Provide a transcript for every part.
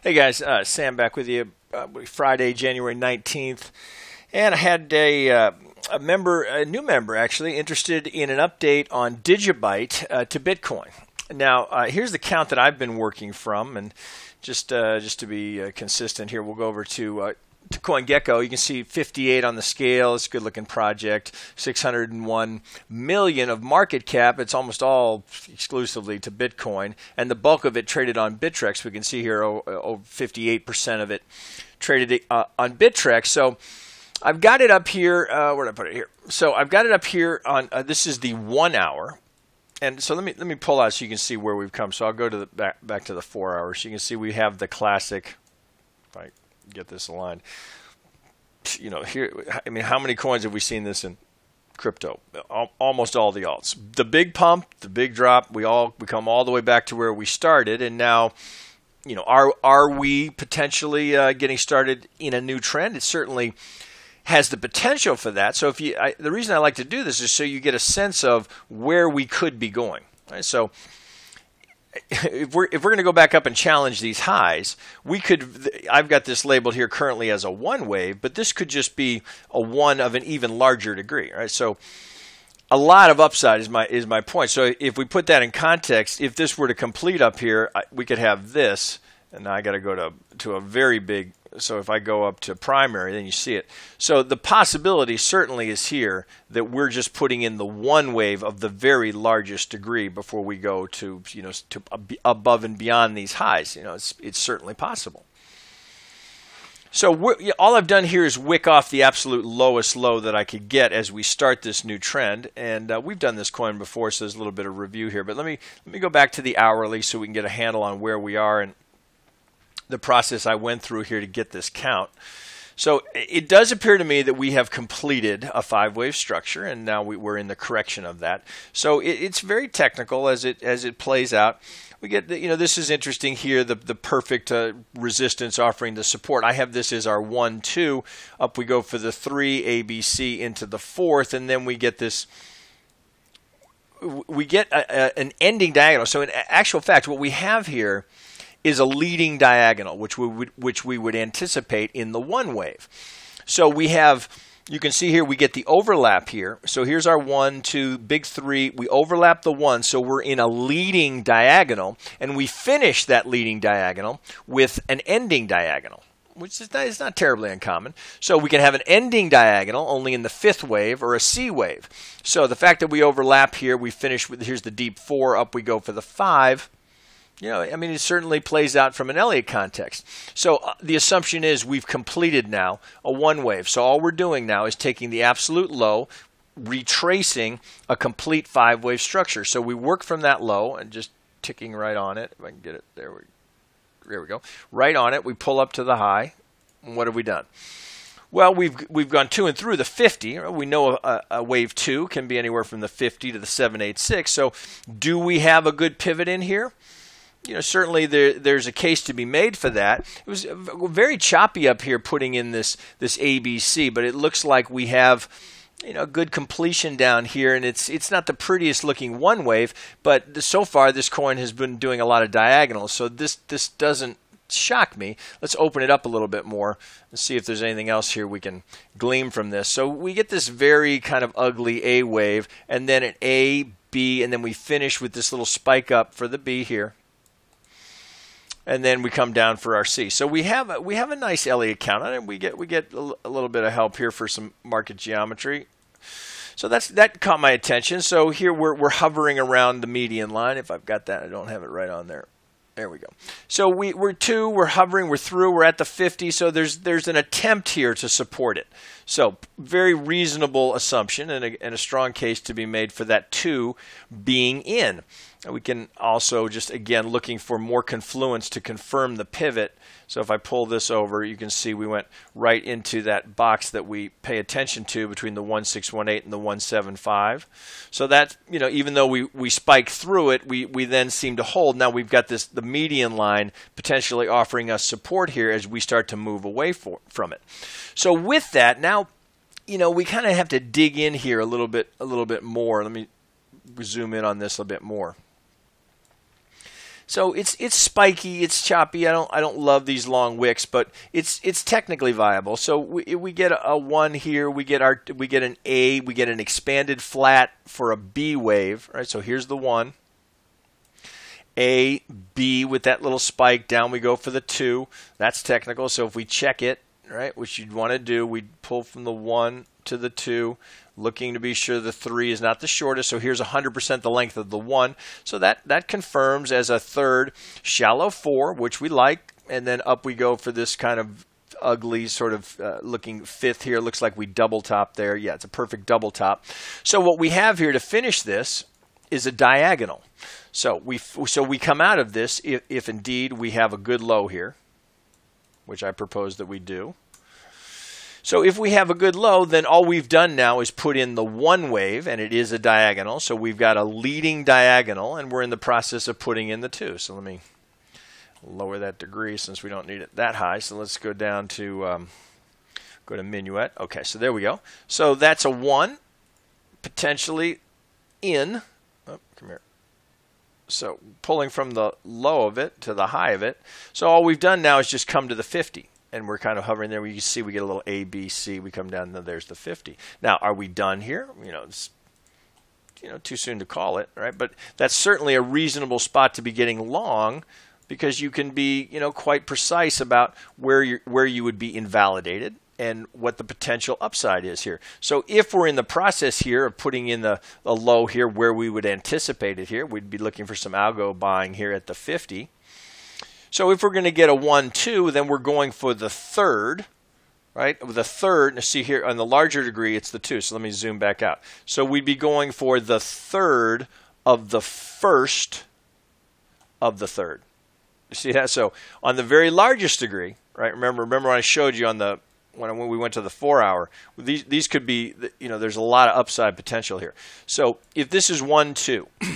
Hey guys, uh, Sam back with you. Uh, Friday, January nineteenth, and I had a, uh, a member, a new member actually, interested in an update on Digibyte uh, to Bitcoin. Now, uh, here's the count that I've been working from, and just uh, just to be consistent here, we'll go over to CoinGecko, you can see 58 on the scale. It's a good looking project. 601 million of market cap. It's almost all exclusively to Bitcoin. And the bulk of it traded on Bittrex. We can see here over 58% of it traded uh, on Bittrex. So I've got it up here. Uh, where did I put it here? So I've got it up here on uh, this is the one hour. And so let me let me pull out so you can see where we've come. So I'll go to the back back to the four hours. So you can see we have the classic. I get this aligned. You know, here, I mean, how many coins have we seen this in crypto? Almost all the alts. The big pump, the big drop, we all we come all the way back to where we started, and now, you know, are are we potentially uh, getting started in a new trend? It certainly has the potential for that. So if you, I, the reason I like to do this is so you get a sense of where we could be going. Right? So if we're if we're going to go back up and challenge these highs, we could. I've got this labeled here currently as a one wave, but this could just be a one of an even larger degree, right? So a lot of upside is my is my point. So if we put that in context, if this were to complete up here, we could have this, and now I got to go to to a very big so if I go up to primary, then you see it. So the possibility certainly is here that we're just putting in the one wave of the very largest degree before we go to you know to above and beyond these highs. You know, it's it's certainly possible. So all I've done here is wick off the absolute lowest low that I could get as we start this new trend, and uh, we've done this coin before, so there's a little bit of review here. But let me let me go back to the hourly so we can get a handle on where we are and the process I went through here to get this count. So it does appear to me that we have completed a five-wave structure, and now we, are in the correction of that. So it, it's very technical as it as it plays out. We get the, you know this is interesting here the the perfect uh, resistance offering the support. I have this as our one two. Up we go for the three ABC into the fourth, and then we get this we get a, a, an ending diagonal. So in actual fact, what we have here is a leading diagonal, which we would, which we would anticipate in the one wave. So we have, you can see here, we get the overlap here. So here's our one, two, big three. We overlap the one, so we're in a leading diagonal, and we finish that leading diagonal with an ending diagonal which is not, is not terribly uncommon. So we can have an ending diagonal only in the fifth wave or a C wave. So the fact that we overlap here, we finish with here's the deep four, up we go for the five you know, I mean, it certainly plays out from an Elliott context. So uh, the assumption is we've completed now a one wave. So all we're doing now is taking the absolute low, retracing a complete five wave structure. So we work from that low and just ticking right on it. If I can get it there, we there we go. Right on it, we pull up to the high. And what have we done? Well, we've we've gone to and through the 50. We know a, a, wave two can be anywhere from the 50 to the 786. So, do we have a good pivot in here? You know, certainly there, there's a case to be made for that. It was very choppy up here putting in this this ABC, but it looks like we have you know good completion down here, and it's it's not the prettiest looking one wave, but so far this coin has been doing a lot of diagonals, so this this doesn't shock me. Let's open it up a little bit more and see if there's anything else here we can glean from this. So we get this very kind of ugly A wave, and then an A, B, and then we finish with this little spike up for the B here and then we come down for our C. So we have a, we have a nice Elliott count on it. We get we get a, a little bit of help here for some market geometry. So that's that caught my attention. So here we're we're hovering around the median line. If I've got that, I don't have it right on there. There we go. So we, we're two, we're hovering, we're through, we're at the 50. So there's there's an attempt here to support it. So very reasonable assumption and a, and a strong case to be made for that two being in. We can also just, again, looking for more confluence to confirm the pivot. So if I pull this over, you can see we went right into that box that we pay attention to between the 1618 and the 175. So that, you know, even though we, we spike through it, we, we then seem to hold. Now we've got this the median line potentially offering us support here as we start to move away for, from it. So with that, now, you know, we kind of have to dig in here a little bit a little bit more. Let me zoom in on this a bit more. So it's it's spiky, it's choppy. I don't I don't love these long wicks, but it's it's technically viable. So we, we get a, a one here, we get our we get an A, we get an expanded flat for a B wave, right? So here's the one. A, B with that little spike. Down we go for the two. That's technical. So if we check it, right, which you'd want to do, we'd pull from the one to the two, looking to be sure the three is not the shortest. So here's 100% the length of the one. So that, that confirms as a third shallow four, which we like. And then up we go for this kind of ugly sort of uh, looking fifth here. Looks like we double top there. Yeah, it's a perfect double top. So what we have here to finish this is a diagonal. So we so we come out of this if, if indeed we have a good low here, which I propose that we do. So if we have a good low, then all we've done now is put in the one wave, and it is a diagonal. So we've got a leading diagonal, and we're in the process of putting in the two. So let me lower that degree since we don't need it that high. So let's go down to um, go to minuette. Okay, so there we go. So that's a one, potentially in. Oh, come here. So pulling from the low of it to the high of it. So all we've done now is just come to the 50. And we're kind of hovering there. We can see we get a little A, B, C. We come down, and there's the 50. Now, are we done here? You know, it's you know too soon to call it, right? But that's certainly a reasonable spot to be getting long because you can be you know quite precise about where you where you would be invalidated and what the potential upside is here. So if we're in the process here of putting in the a low here where we would anticipate it here, we'd be looking for some algo buying here at the 50. So if we're going to get a 1, 2, then we're going for the third, right? The third, see here on the larger degree, it's the 2. So let me zoom back out. So we'd be going for the third of the first of the third. You see that? So on the very largest degree, right? Remember, remember I showed you on the when, when we went to the four hour, these these could be you know there's a lot of upside potential here. So if this is one two.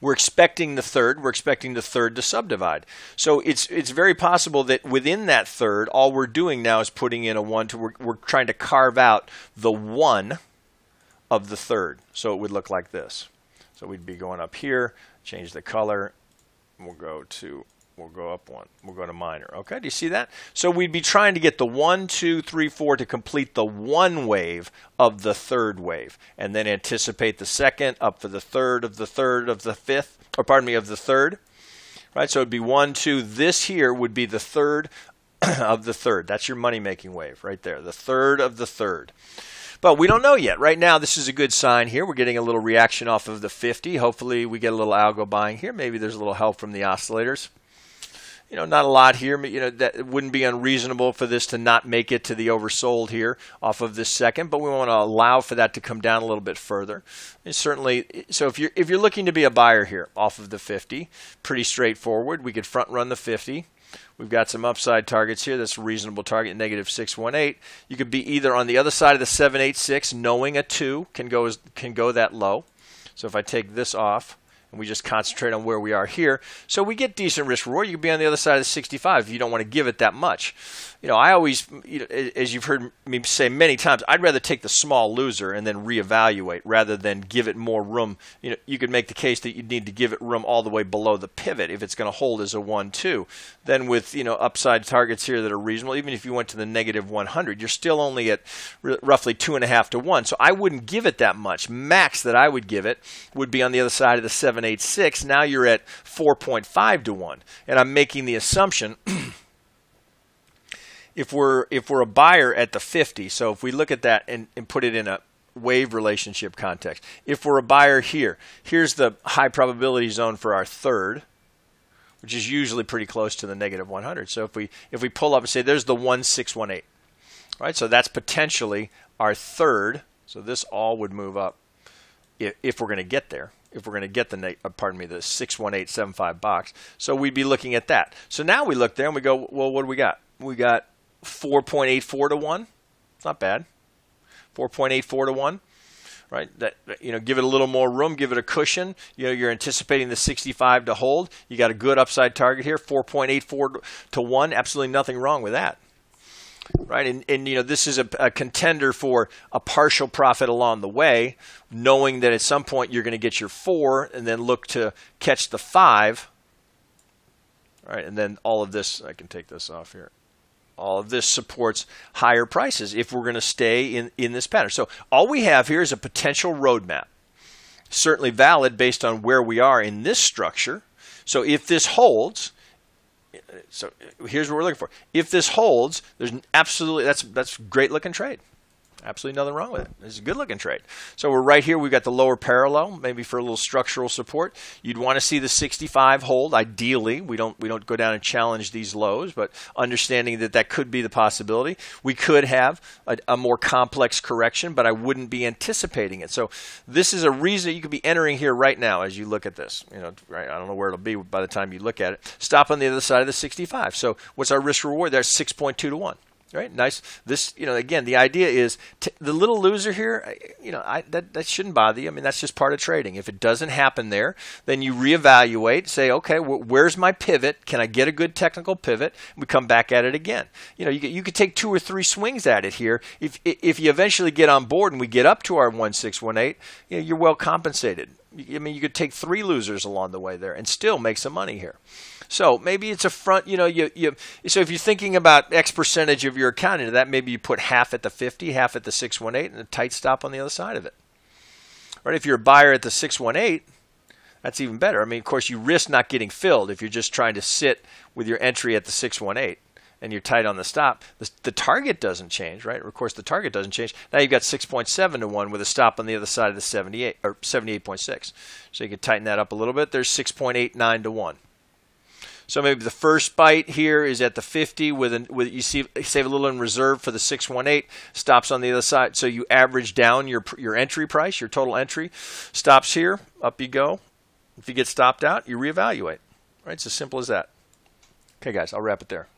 we're expecting the third. We're expecting the third to subdivide. So it's it's very possible that within that third, all we're doing now is putting in a one. To we're, we're trying to carve out the one of the third. So it would look like this. So we'd be going up here, change the color, we'll go to we'll go up one. We'll go to minor. Okay, do you see that? So we'd be trying to get the one, two, three, four to complete the one wave of the third wave, and then anticipate the second up for the third of the third of the fifth, or pardon me, of the third. Right, so it'd be one, two. This here would be the third of the third. That's your money making wave right there. The third of the third. But we don't know yet. Right now, this is a good sign here. We're getting a little reaction off of the 50. Hopefully, we get a little algo buying here. Maybe there's a little help from the oscillators you know, not a lot here. But, you know, that wouldn't be unreasonable for this to not make it to the oversold here off of this second, but we want to allow for that to come down a little bit further. And certainly, so if you're if you're looking to be a buyer here off of the 50, pretty straightforward. We could front run the 50. We've got some upside targets here. That's a reasonable target, negative 618. You could be either on the other side of the 786, knowing a 2 can go, can go that low. So if I take this off, and we just concentrate on where we are here. So we get decent risk reward. You could be on the other side of the 65 if you don't want to give it that much. You know, I always, you know, as you've heard me say many times, I'd rather take the small loser and then reevaluate rather than give it more room. You know, you could make the case that you need to give it room all the way below the pivot if it's going to hold as a 1-2. Then with, you know, upside targets here that are reasonable, even if you went to the negative 100, you're still only at roughly 2.5 to 1. So I wouldn't give it that much. Max that I would give it would be on the other side of the 7 786. Now you're at 4.5 to 1. And I'm making the assumption if we're if we're a buyer at the 50, so if we look at that and, and put it in a wave relationship context, if we're a buyer here, here's the high probability zone for our third, which is usually pretty close to the negative 100. So if we if we pull up and say there's the 1618, right? So that's potentially our third. So this all would move up if, we're going to get there if we're going to get the uh, pardon me the 61875 box. So we'd be looking at that. So now we look there and we go, well, what do we got? We got 4.84 to one. It's not bad. 4.84 to one. Right, that you know, give it a little more room, give it a cushion. You know, you're anticipating the 65 to hold. You got a good upside target here, 4.84 to one. Absolutely nothing wrong with that. Right? And, and you know, this is a, a, contender for a partial profit along the way, knowing that at some point you're going to get your four and then look to catch the five. All right, and then all of this, I can take this off here. All of this supports higher prices if we're going to stay in, in this pattern. So all we have here is a potential roadmap. Certainly valid based on where we are in this structure. So if this holds, so here's what we're looking for. If this holds, there's absolutely that's that's great looking trade. Absolutely nothing wrong with it. It's a good looking trade. So we're right here. We've got the lower parallel, maybe for a little structural support. You'd want to see the 65 hold. Ideally, we don't we don't go down and challenge these lows, but understanding that that could be the possibility. We could have a, a more complex correction, but I wouldn't be anticipating it. So this is a reason you could be entering here right now as you look at this. You know, right, I don't know where it'll be by the time you look at it. Stop on the other side of the 65. So what's our risk reward? There's 6.2 to one. Right, nice. This, you know, again, the idea is t- the little loser here. You know, I, that that shouldn't bother you. I mean, that's just part of trading. If it doesn't happen there, then you reevaluate. Say, okay, wh- where's my pivot? Can I get a good technical pivot? We come back at it again. You know, you you could take two or three swings at it here. If if you eventually get on board and we get up to our one six one eight, you know, you're well compensated. I mean, you could take three losers along the way there and still make some money here. So maybe it's a front, you know, you, you so if you're thinking about X percentage of your account into that, maybe you put half at the 50, half at the 618, and a tight stop on the other side of it. Right? If you're a buyer at the 618, that's even better. I mean, of course, you risk not getting filled if you're just trying to sit with your entry at the 618 and you're tight on the stop. The, the, target doesn't change, right? Of course, the target doesn't change. Now you've got 6.7 to 1 with a stop on the other side of the 78 or 78.6. So you can tighten that up a little bit. There's 6.89 to 1. So maybe the first bite here is at the 50 with an with you see save a little in reserve for the 618 stops on the other side. So you average down your your entry price, your total entry stops here, up you go. If you get stopped out, you reevaluate. Right? It's as simple as that. Okay, guys, I'll wrap it there.